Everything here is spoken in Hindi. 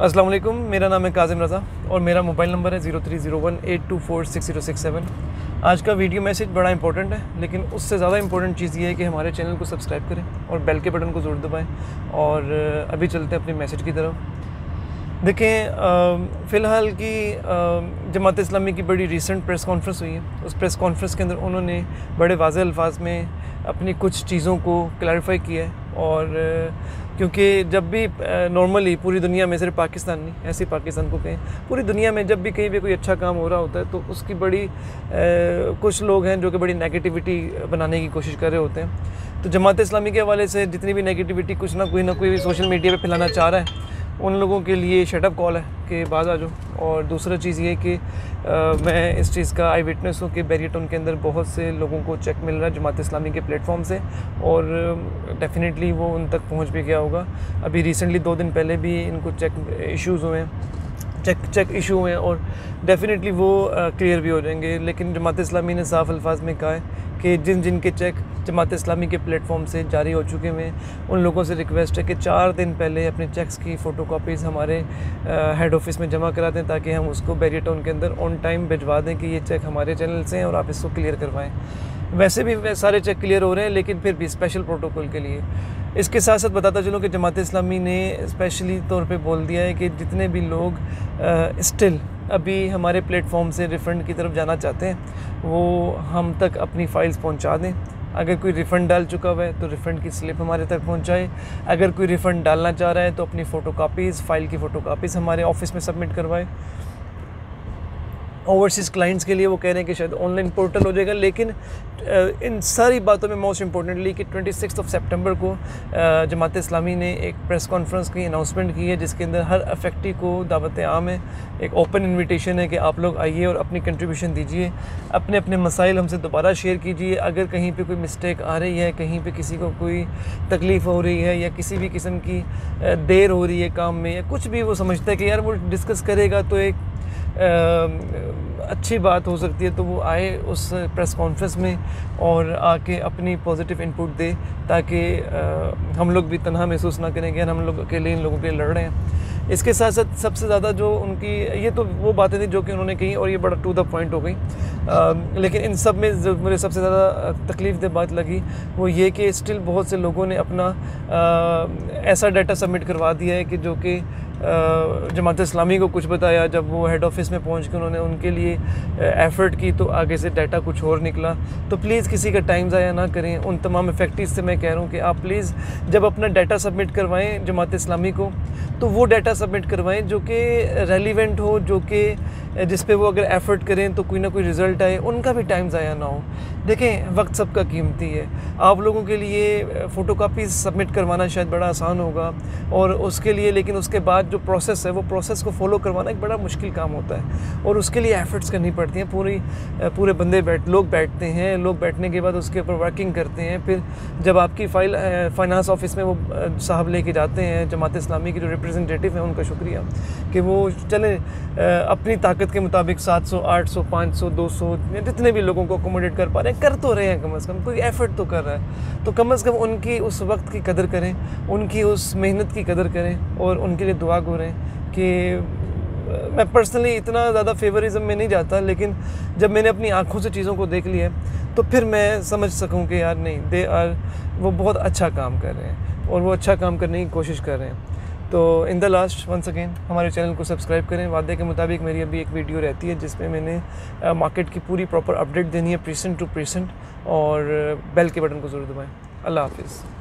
अस्सलाम वालेकुम मेरा नाम है काजिम रज़ा और मेरा मोबाइल नंबर है zero three zero one eight two four six zero six seven. आज का वीडियो मैसेज बड़ा इंपॉर्टेंट है, लेकिन उससे ज़्यादा इंपॉर्टेंट चीज़ ये है कि हमारे चैनल को सब्सक्राइब करें और बेल के बटन को ज़रूर दबाएँ और अभी चलते हैं अपने मैसेज की तरफ़। देखें फ़िलहाल की जमात इस्लामी की बड़ी रिसेंट प्रेस कॉन्फ्रेंस हुई है। उस प्रेस कॉन्फ्रेंस के अंदर उन्होंने बड़े वाज अल्फाज में अपनी कुछ चीज़ों को क्लैरिफाई किया है। और, क्योंकि जब भी नॉर्मली पूरी दुनिया में सिर्फ़ पाकिस्तान नहीं, ऐसे पाकिस्तान को कहें, पूरी दुनिया में जब भी कहीं भी कोई अच्छा काम हो रहा होता है तो उसकी बड़ी कुछ लोग हैं जो कि बड़ी नेगेटिविटी बनाने की कोशिश कर रहे होते हैं। तो जमात इस्लामी के हवाले से जितनी भी नेगेटिविटी कुछ ना कोई ना कोई सोशल मीडिया पर फैलाना चाह रहा है उन लोगों के लिए शटअप कॉल है कि बाज आ जाओ। और दूसरा चीज़ ये कि आ, मैं इस चीज़ का आई विटनेस हूँ कि बैरियटन के अंदर बहुत से लोगों को चेक मिल रहा है जमात इस्लामी के प्लेटफॉर्म से और डेफिनेटली वो उन तक पहुँच भी गया होगा। अभी रिसेंटली दो दिन पहले भी इनको चेक इश्यूज़ हुए हैं चेक चेक इशू हुए हैं और डेफिनेटली वो क्लियर भी हो जाएँगे। लेकिन जमात इस्लामी ने साफ़ अल्फाज में कहा है कि जिन जिन के चेक जमात इस्लामी के प्लेटफॉर्म से जारी हो चुके हैं, उन लोगों से रिक्वेस्ट है कि चार दिन पहले अपने चेक्स की फ़ोटो कापीज़ हमारे हेड ऑफ़िस में जमा करा दें ताकि हम उसको बैरियटाउन के अंदर ऑन टाइम भिजवा दें कि ये चेक हमारे चैनल से हैं और आप इसको क्लियर करवाएँ। वैसे भी सारे चेक क्लियर हो रहे हैं, लेकिन फिर भी स्पेशल प्रोटोकॉल के लिए। इसके साथ साथ बताता चलूँ कि जमात इस्लामी ने स्पेशली तौर पे बोल दिया है कि जितने भी लोग स्टिल अभी हमारे प्लेटफॉर्म से रिफ़ंड की तरफ़ जाना चाहते हैं, वो हम तक अपनी फ़ाइल्स पहुँचा दें। अगर कोई रिफ़ंड डाल चुका हुआ है तो रिफ़ंड की स्लिप हमारे तक पहुँचाए। अगर कोई रिफ़ंड डालना चाह रहा है तो अपनी फ़ोटो फ़ाइल की फ़ोटो हमारे ऑफ़िस में सबमिट करवाए। ओवरसीज़ क्लाइंट्स के लिए वो कह रहे हैं कि शायद ऑनलाइन पोर्टल हो जाएगा, लेकिन इन सारी बातों में मोस्ट इम्पोर्टेंटली कि ट्वेंटी ऑफ़ सेप्टेम्बर को जमात इस्लामी ने एक प्रेस कॉन्फ्रेंस की अनाउंसमेंट की है, जिसके अंदर हर अफेक्टी को दावत आम है। एक ओपन इन्विटेशन है कि आप लोग आइए और अपनी कंट्रीब्यूशन दीजिए अपने अपने मसाइल हमसे दोबारा शेयर कीजिए। अगर कहीं पर कोई मिस्टेक आ रही है, कहीं पर किसी को कोई तकलीफ़ हो रही है या किसी भी किस्म की देर हो रही है काम में या कुछ भी वो समझता है कि यार वो डिस्कस करेगा तो एक अच्छी बात हो सकती है तो वो आए उस प्रेस कॉन्फ्रेंस में और आके अपनी पॉजिटिव इनपुट दे ताकि हम लोग भी तनहा महसूस ना करें कि हम लोग अकेले इन लोगों के लिए लड़ रहे हैं। इसके साथ साथ सबसे ज़्यादा जो उनकी ये तो वो बातें थी जो कि उन्होंने कही और ये बड़ा टू द पॉइंट हो गई। लेकिन इन सब में जो मुझे सबसे ज़्यादा तकलीफ़ दे बात लगी वो ये कि स्टिल बहुत से लोगों ने अपना आ, ऐसा डाटा सबमिट करवा दिया है कि जो कि जमात इस्लामी को कुछ बताया, जब वो हेड ऑफ़िस में पहुँच के उन्होंने उनके लिए एफ़र्ट की तो आगे से डाटा कुछ और निकला। तो प्लीज़ किसी का टाइम ज़ाया ना करें। उन तमाम इफ़ेक्टिव से मैं कह रहा हूँ कि आप प्लीज़ जब अपना डाटा सबमिट करवाएँ जमात इस्लामी को तो वो डाटा सबमिट करवाएँ जो कि रेलिवेंट हो, जो कि, जिस पे वो अगर एफ़र्ट करें तो कोई ना कोई रिज़ल्ट आए। उनका भी टाइम ज़ाया ना हो। देखें वक्त सबका कीमती है। आप लोगों के लिए फ़ोटो कापी सबमिट करवाना शायद बड़ा आसान होगा और उसके लिए लेकिन उसके बाद जो प्रोसेस है वो प्रोसेस को फॉलो करवाना एक बड़ा मुश्किल काम होता है और उसके लिए एफ़र्ट्स करनी पड़ती हैं। पूरी पूरे बंदे बैठ लोग बैठते हैं लोग बैठने के बाद उसके ऊपर वर्किंग करते हैं। फिर जब आपकी फ़ाइल फाइनेंस ऑफ़िस में वो साहब लेके जाते हैं जमात इस्लामी के जो रिप्रेजेंटेटिव हैं उनका शुक्रिया कि वो चले अपनी ताकत के मुताबिक 700, 800, 500, 200 जितने भी लोगों को अकोमोडेट कर पा रहे हैं कर तो रहे हैं कम अज़ कम, कोई एफ़र्ट तो कर रहा है। तो कम अज़ कम उनकी उस वक्त की कदर करें, उनकी उस मेहनत की कदर करें और उनके लिए दुआ रहें कि मैं पर्सनली इतना ज़्यादा फेवरिज़म में नहीं जाता, लेकिन जब मैंने अपनी आँखों से चीज़ों को देख लिया तो फिर मैं समझ सकूँ कि यार नहीं दे आर वो बहुत अच्छा काम कर रहे हैं और वो अच्छा काम करने की कोशिश कर रहे हैं। तो in the last once again हमारे चैनल को सब्सक्राइब करें। वादे के मुताबिक मेरी अभी एक वीडियो रहती है, जिसमें मैंने मार्केट की पूरी प्रॉपर अपडेट देनी है प्रेसेंट टू प्रेसेंट और बेल के बटन को ज़रूर दबाएँ। अल्लाह हाफिज़।